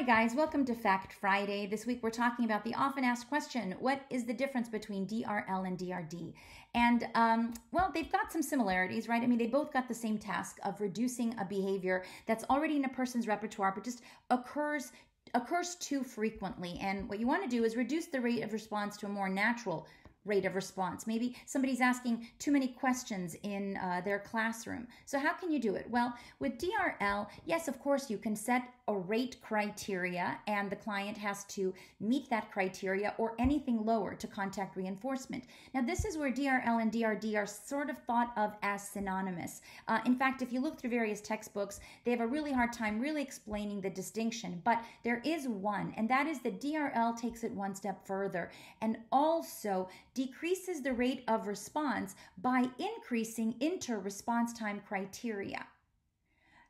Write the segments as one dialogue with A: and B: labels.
A: Hi, guys. Welcome to Fact Friday. This week we're talking about the often asked question What is the difference between DRL and DRD? And, um, well, they've got some similarities, right? I mean, they both got the same task of reducing a behavior that's already in a person's repertoire, but just occurs occurs too frequently. And what you want to do is reduce the rate of response to a more natural rate of response. Maybe somebody's asking too many questions in uh, their classroom. So, how can you do it? Well, with DRL, yes, of course, you can set a rate criteria, and the client has to meet that criteria or anything lower to contact reinforcement. Now, this is where DRL and DRD are sort of thought of as synonymous. Uh, in fact, if you look through various textbooks, they have a really hard time really explaining the distinction, but there is one, and that is that DRL takes it one step further and also decreases the rate of response by increasing inter response time criteria.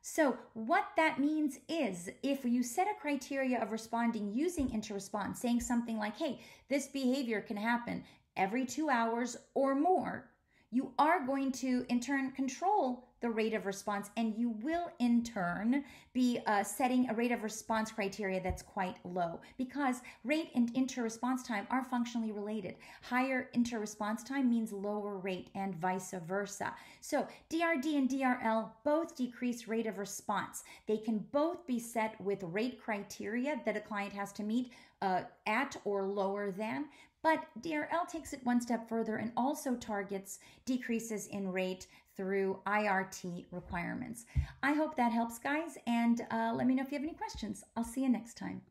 A: So, what that means is if you set a criteria of responding using inter-response, saying something like, hey, this behavior can happen every two hours or more, you are going to in turn control the rate of response and you will in turn be uh, setting a rate of response criteria that's quite low because rate and inter-response time are functionally related. Higher inter-response time means lower rate and vice versa. So drd and drl both decrease rate of response. They can both be set with rate criteria that a client has to meet uh, at or lower than but DRL takes it one step further and also targets decreases in rate through IRT requirements. I hope that helps, guys, and uh, let me know if you have any questions. I'll see you next time.